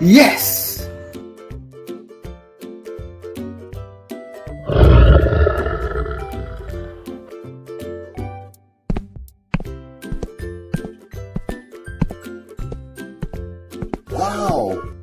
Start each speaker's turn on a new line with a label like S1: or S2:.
S1: Yes! Wow!